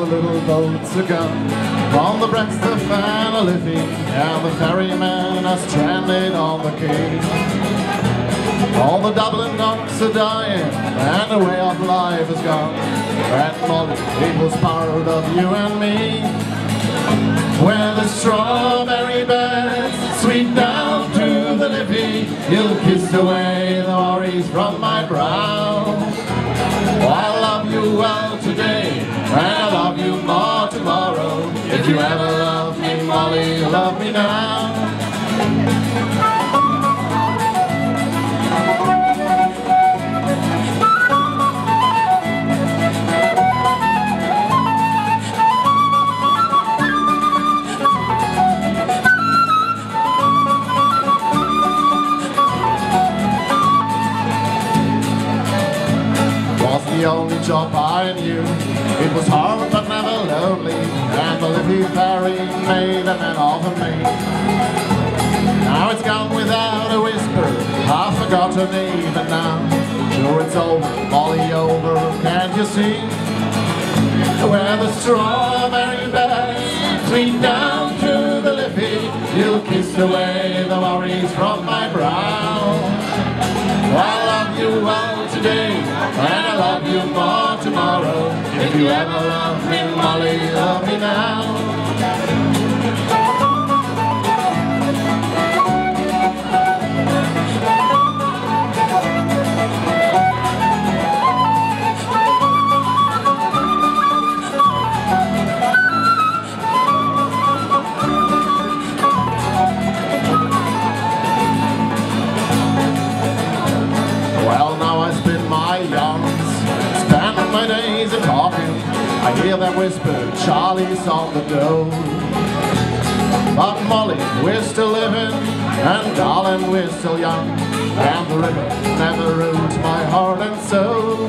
the little boats are gone. On the breast of living, and the ferryman are stranded on the quay. All the Dublin docks are dying, and the way of life is gone. And Molly, was part of you and me. Where the strawberry beds sweep down to the Liffey, you'll kiss away the worries from my brow. I love you well tomorrow. If you ever love me, Molly, love me now. The only job I knew. It was hard but never lonely, and the Liffey ferry made a man of me. Now it's gone without a whisper, I've forgotten even now. Sure it's over, Molly over, can't you see? Where the strawberry beds sweep down to the Liffey, you'll kiss away the worries from my brow. Love you more tomorrow. If you ever love me, Molly, love me now. In talking. I hear them whisper, Charlie's on the dole. But Molly, we're still living, and darling, we're still young. And the river never ruins my heart and soul.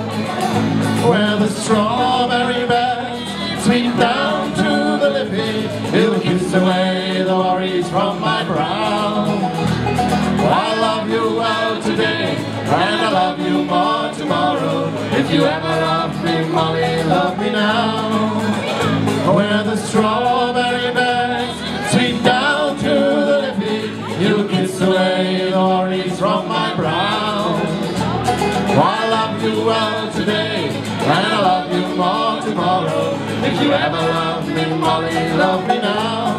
Where the strawberry beds sweep down to the Liffey, it'll kiss away the worries from my brow. I love you well today, and I love you. If you ever love me, Molly, love me now. Where the strawberry beds sweep down to the Liffey, you kiss away the worries from my brow. I love you well today, and I love you more tomorrow. If you ever love me, Molly, love me now.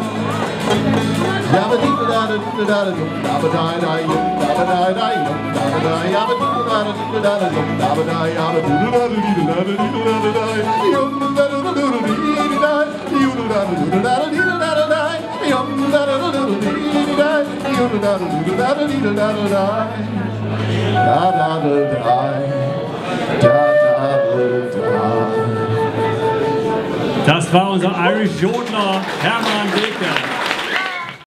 Das war unser Irish Jodler Hermann Decker.